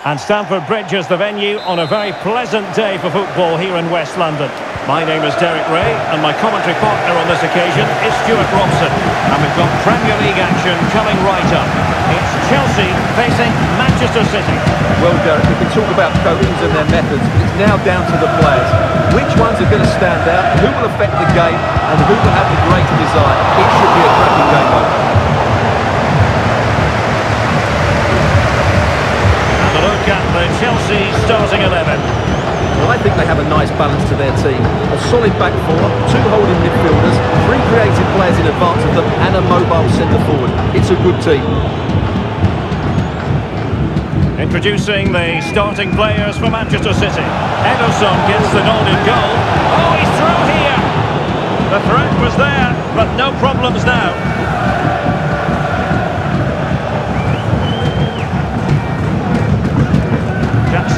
And Stamford Bridge is the venue on a very pleasant day for football here in West London. My name is Derek Ray, and my commentary partner on this occasion is Stuart Robson. And we've got Premier League action coming right up. It's Chelsea facing Manchester City. Well, Derek, we can talk about coaches and their methods, but it's now down to the players. Which ones are going to stand out, who will affect the game, and who will have the greater desire? It should be a cracking game, though. The Chelsea starting 11. Well, I think they have a nice balance to their team. A solid back four, two holding midfielders, three creative players in advance of them, and a mobile centre forward. It's a good team. Introducing the starting players for Manchester City. Ederson gets the nod in goal. Oh, he's through here! The threat was there, but no problems now.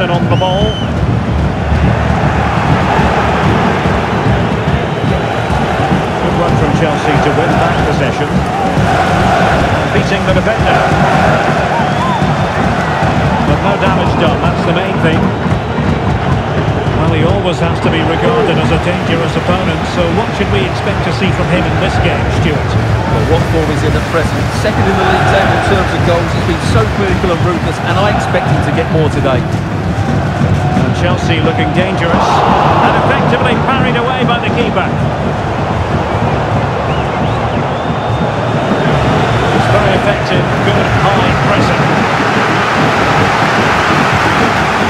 On the ball. Good run from Chelsea to win back possession. Beating the defender. But no damage done, that's the main thing. Well, he always has to be regarded as a dangerous opponent, so what should we expect to see from him in this game, Stuart? Well, what form is in at present? Second in the league table in terms of goals. He's been so clinical and ruthless, and I expect him to get more today. Chelsea looking dangerous, and effectively parried away by the keeper. It's very effective, good high pressing.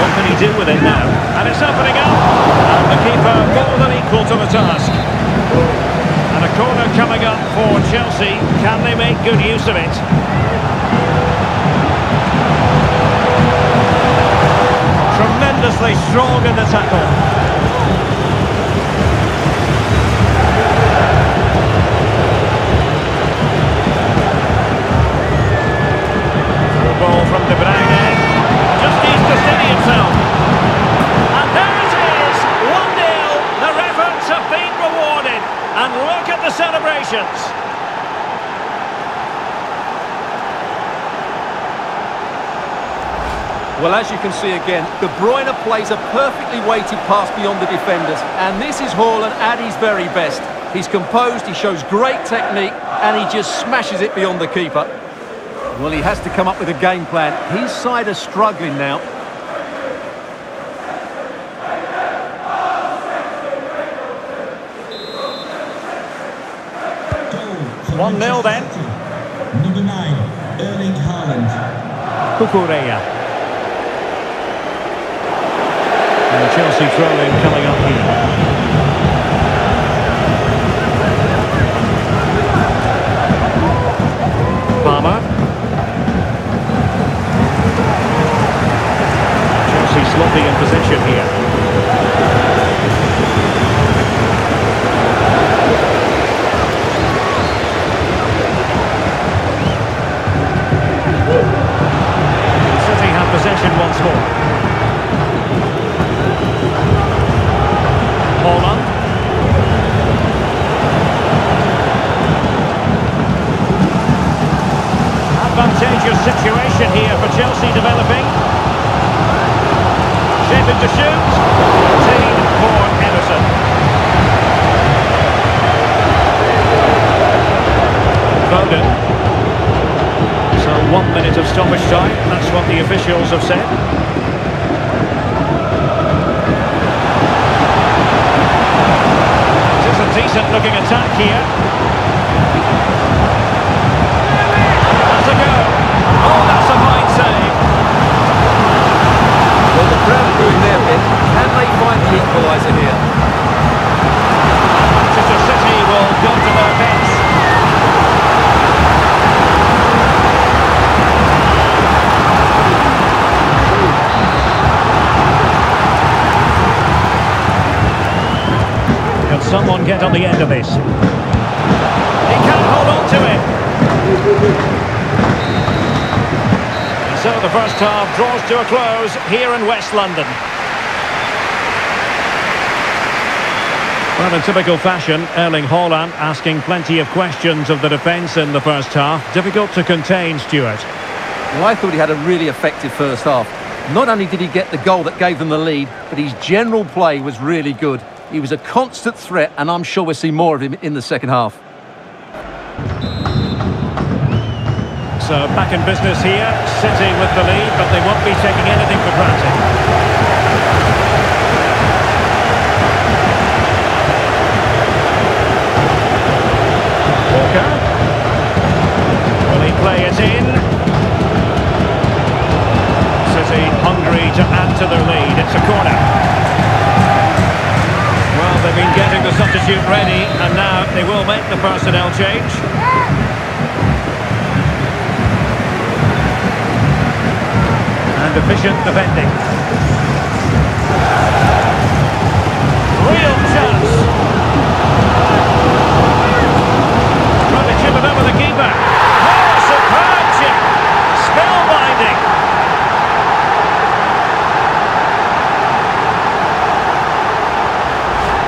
What can he do with it now? And it's opening up. And the keeper more than equal to the task. And a corner coming up for Chelsea. Can they make good use of it? Tremendously strong in the tackle. Well, as you can see again, De Bruyne plays a perfectly weighted pass beyond the defenders. And this is Haaland at his very best. He's composed, he shows great technique, and he just smashes it beyond the keeper. Well, he has to come up with a game plan. His side are struggling now. 1-0 then. Number nine, Erling Haaland. Cucurella. And Chelsea throw-in coming up here. Someone get on the end of this? He can't hold on to it. And so the first half draws to a close here in West London. Well, in typical fashion, Erling Haaland asking plenty of questions of the defence in the first half. Difficult to contain, Stuart. Well, I thought he had a really effective first half. Not only did he get the goal that gave them the lead, but his general play was really good. He was a constant threat, and I'm sure we'll see more of him in the second half. So back in business here, City with the lead, but they won't be taking anything for granted. Walker. Will he play it in? City hungry to add to their lead. It's a corner. Substitute ready, and now they will make the personnel change. And efficient defending. Real chance. Trying to chip it over the keeper. Oh, superb chip. Spellbinding.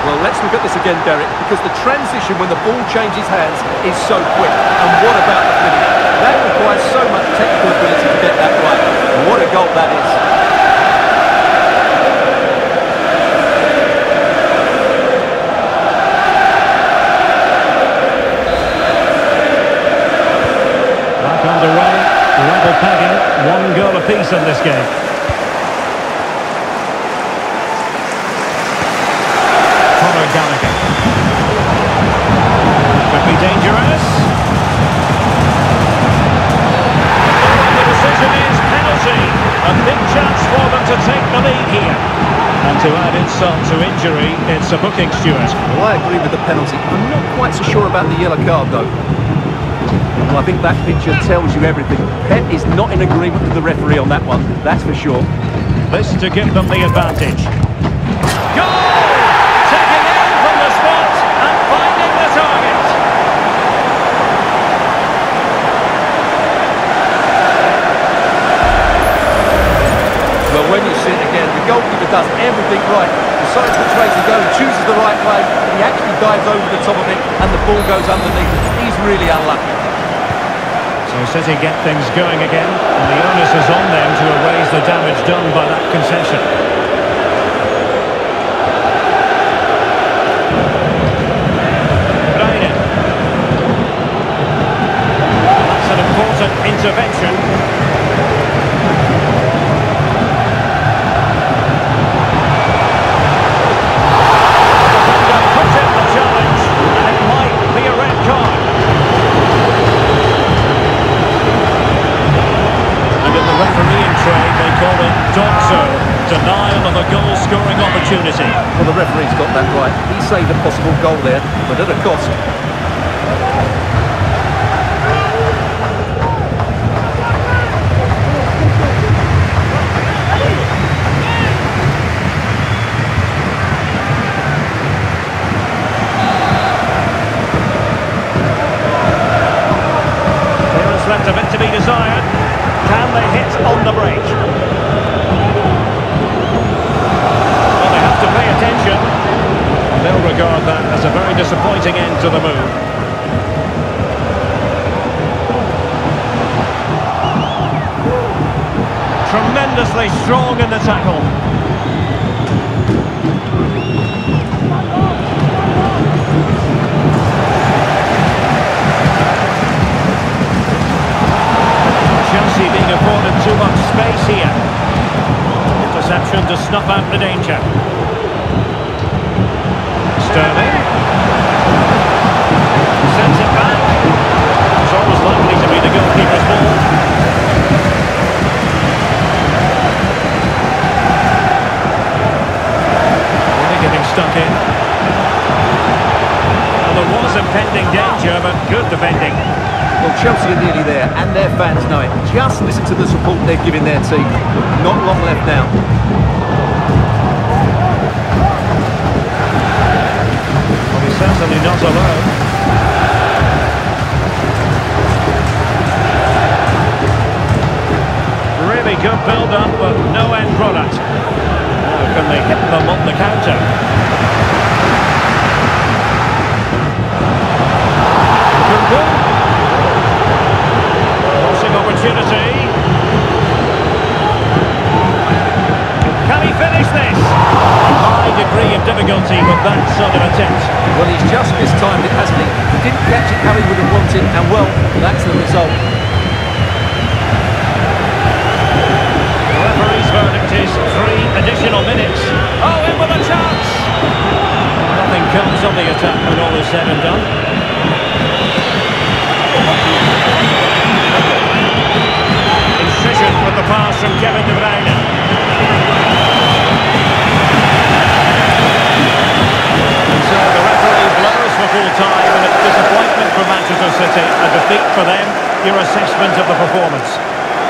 Well, let's look at this again, Derek, because the transition when the ball changes hands is so quick. And what about the finish? That requires so much technical ability to get that right. What a goal that is. Back underway. Level pegging. One goal apiece in this game. A booking, Stuart. Well, I agree with the penalty. I'm not quite so sure about the yellow card, though. Well, I think that picture tells you everything. Pep is not in agreement with the referee on that one, that's for sure. This to give them the advantage. Goal! Taking aim from the spot and finding the target. Well, when you see it again, the goalkeeper does everything right. Decides which way to go, chooses the right play, he actually dives over the top of it, and the ball goes underneath. He's really unlucky. So City get things going again, and the onus is on them to erase the damage done by that concession. Reina. That's an important intervention. Defender puts in the challenge, and it might be a red card. And in the refereeing trade, they denial of a goal-scoring opportunity. Well, the referee's got that right. He saved a possible goal there, but at a cost. There is left a bit to be desired. Can they hit on the break? Well, they have to pay attention. They'll regard that as a very disappointing end to the move. Tremendously strong in the tackle. Chelsea being afforded too much space here. Interception to snuff out the danger. Sterling. Sends it back. It's always likely to be the goalkeeper's ball. Really getting stuck in. Well, there was impending danger, but good defending. Well, Chelsea are nearly there, and their fans know it. Just listen to the support they're giving their team. Not long left now. Well, he's certainly not alone. Really good build-up, but no end product. Now can they hit them on the counter? Crossing opportunity. Can he finish this? High degree of difficulty with that sort of attempt. Well, he's just mistimed it, hasn't he? He didn't catch it how he would have wanted, and well, that's the result. Additional minutes. Oh, in with a chance! Nothing comes of the attack when all is said and done.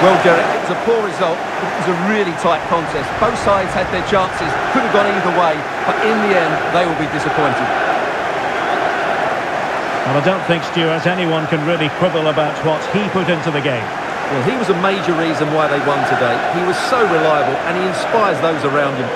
Well, Derek, it was a poor result, but it was a really tight contest. Both sides had their chances, could have gone either way, but in the end, they will be disappointed. Well, I don't think, Stuart, anyone can really quibble about what he put into the game. Well, he was a major reason why they won today. He was so reliable, and he inspires those around him.